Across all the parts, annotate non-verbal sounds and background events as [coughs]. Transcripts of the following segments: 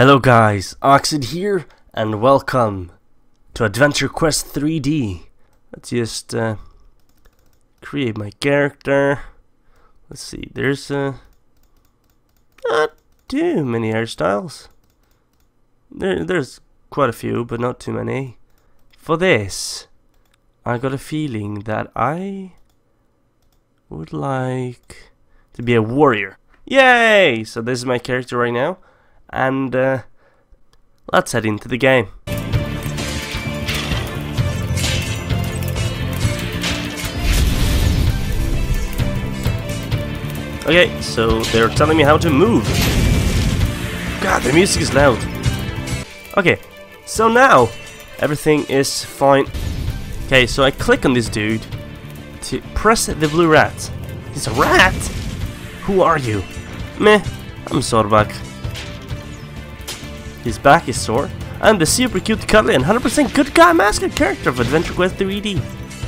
Hello guys, Oxid here, and welcome to Adventure Quest 3D. Let's just uh, create my character. Let's see, there's uh, not too many hairstyles. There, there's quite a few, but not too many. For this, I got a feeling that I would like to be a warrior. Yay! So this is my character right now and uh, let's head into the game. Okay, so they're telling me how to move. God, the music is loud. Okay, so now everything is fine. Okay, so I click on this dude to press the blue rat. He's a rat? Who are you? Meh, I'm Sorbak. His back is sore, and the super cute, cuddly, and 100% good guy mascot character of Adventure Quest 3D.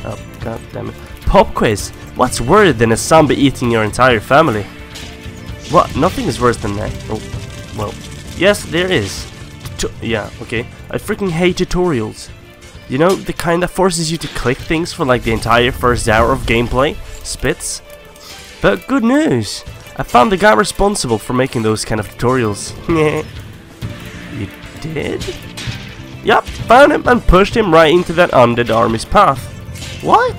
Oh, god damn it. Pop quiz. What's worse than a zombie eating your entire family? What? Nothing is worse than that. Oh, well, yes, there is. Tu yeah, okay. I freaking hate tutorials. You know, the kind that forces you to click things for like the entire first hour of gameplay? Spits. But good news! I found the guy responsible for making those kind of tutorials. [laughs] Did? Yup, found him and pushed him right into that undead army's path. What?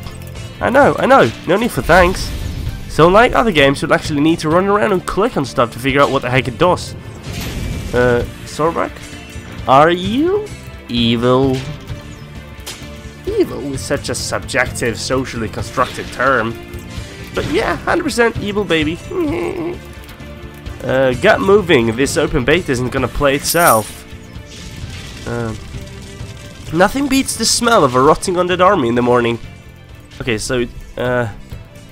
I know, I know, no need for thanks. So unlike other games, you'll actually need to run around and click on stuff to figure out what the heck it does. Uh, Sorbak? Are you evil? Evil is such a subjective, socially constructed term. But yeah, 100% evil baby. [laughs] Uh, get moving, this open beta isn't gonna play itself. Uh, nothing beats the smell of a rotting undead army in the morning. Okay, so uh,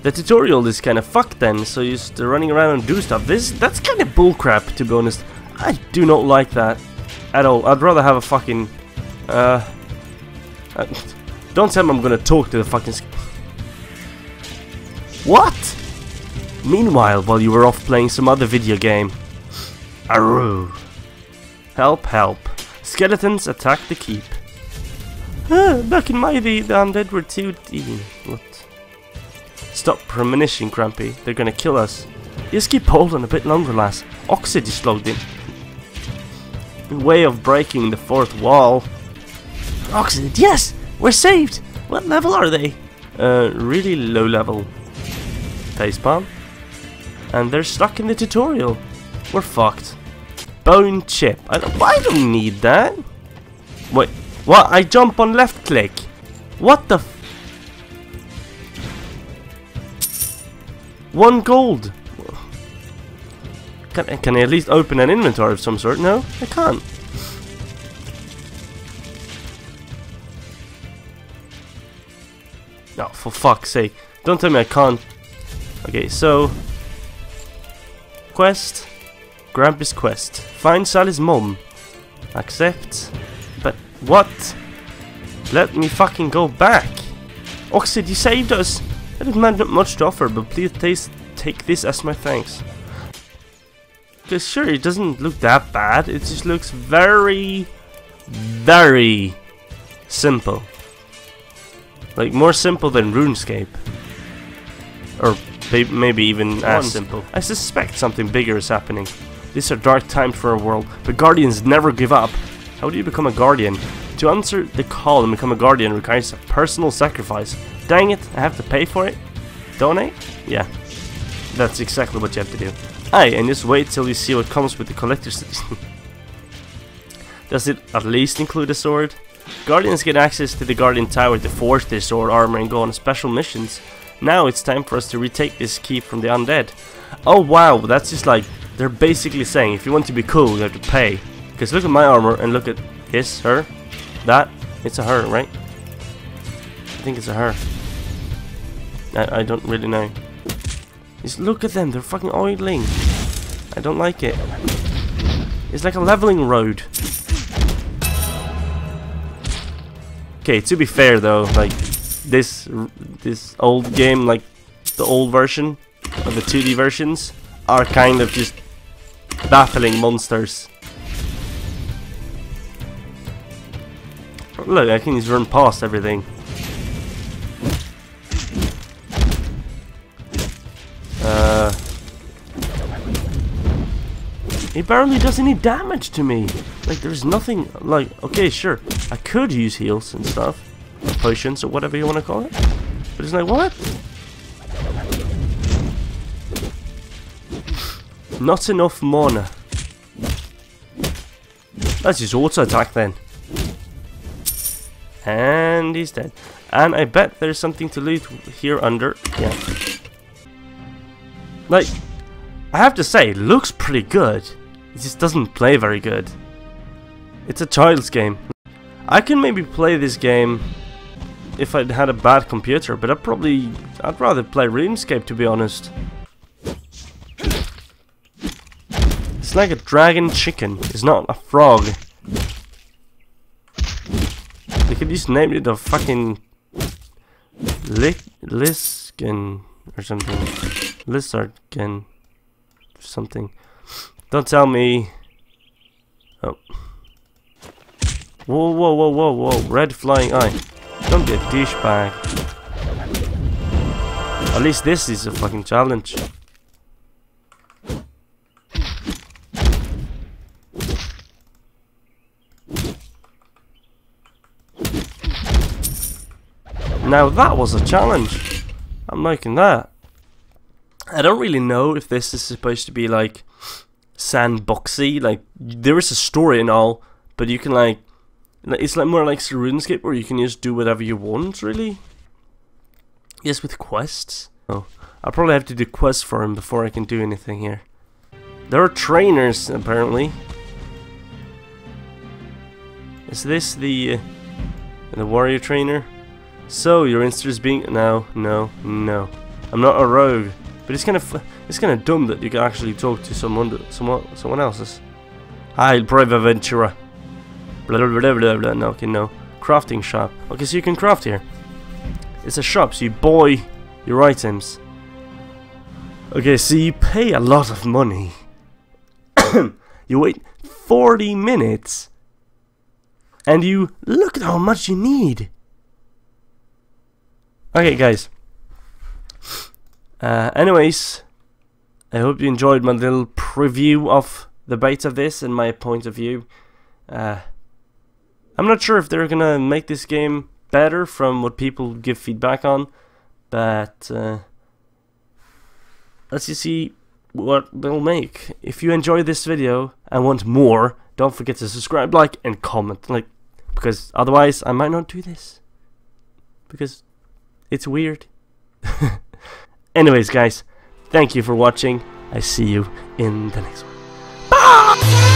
the tutorial is kind of fucked then, so you're just running around and do stuff. This That's kind of bullcrap, to be honest. I do not like that at all. I'd rather have a fucking... Uh, uh, [laughs] don't tell me I'm gonna talk to the fucking... What? Meanwhile, while you were off playing some other video game. Aru. Help, help. Skeletons attack the keep. Back in my day, the undead were too... What? Stop premonishing, Grumpy. They're gonna kill us. Just keep holding a bit longer, lass. Oxid is logged in. Way of breaking the fourth wall. Oxid, yes! We're saved! What level are they? Uh, really low level. Facepalm and they're stuck in the tutorial. We're fucked. Bone chip. I don't, I don't need that. Wait, what? I jump on left click. What the One gold. Can, can I at least open an inventory of some sort? No, I can't. No, oh, for fuck's sake. Don't tell me I can't. Okay, so Quest. Grampy's quest. Find Sally's mom. Accept. But what? Let me fucking go back. Oxid, you saved us. I didn't have much to offer, but please taste, take this as my thanks. Because sure, it doesn't look that bad. It just looks very, very simple. Like more simple than RuneScape. Or maybe even as simple. I suspect something bigger is happening. These are dark times for our world, but guardians never give up. How do you become a guardian? To answer the call and become a guardian requires a personal sacrifice. Dang it, I have to pay for it? Donate? Yeah, that's exactly what you have to do. Aye, and just wait till you see what comes with the collector's edition. [laughs] Does it at least include a sword? Guardians get access to the Guardian Tower to forge their sword armor and go on special missions. Now it's time for us to retake this key from the undead. Oh wow, that's just like, they're basically saying if you want to be cool, you have to pay. Because look at my armor and look at his, her, that, it's a her, right? I think it's a her. I, I don't really know. Just look at them, they're fucking oiling. I don't like it. It's like a leveling road. Okay, to be fair though, like, this this old game, like the old version of the 2D versions, are kind of just baffling monsters. Look, I can just run past everything. Uh, he barely does any damage to me. Like, there's nothing... Like, okay, sure. I could use heals and stuff. Potions or whatever you want to call it. But it's like, what? Not enough mana. Let's just auto attack then. And he's dead. And I bet there's something to loot here under. Yeah. Like, I have to say, it looks pretty good. It just doesn't play very good. It's a child's game. I can maybe play this game if I'd had a bad computer, but I'd probably I'd rather play RuneScape to be honest. It's like a dragon chicken. It's not a frog. They could just name it a fucking Liskin or something. Lizardkin something. Don't tell me. Oh. Whoa, whoa, whoa, whoa, whoa. Red flying eye. Don't be a douchebag. At least this is a fucking challenge. Now that was a challenge. I'm liking that. I don't really know if this is supposed to be like sandboxy. Like there is a story and all, but you can like it's like more like RuneScape where you can just do whatever you want, really. Yes, with quests. Oh, I'll probably have to do quests for him before I can do anything here. There are trainers, apparently. Is this the uh, the warrior trainer? So your is being no, no, no. I'm not a rogue, but it's kind of it's kind of dumb that you can actually talk to someone, someone, someone else's. Hi, private adventurer. Blah blah blah blah blah. No, okay, no. Crafting shop. Okay, so you can craft here. It's a shop, so you buy your items. Okay, so you pay a lot of money. [coughs] you wait 40 minutes. And you look at how much you need. Okay, guys. Uh, anyways, I hope you enjoyed my little preview of the beta of this and my point of view. Uh, I'm not sure if they're gonna make this game better from what people give feedback on, but uh, let's just see what they'll make. If you enjoy this video and want more, don't forget to subscribe, like, and comment. Like, because otherwise I might not do this because it's weird. [laughs] Anyways, guys, thank you for watching. I see you in the next one. Bye!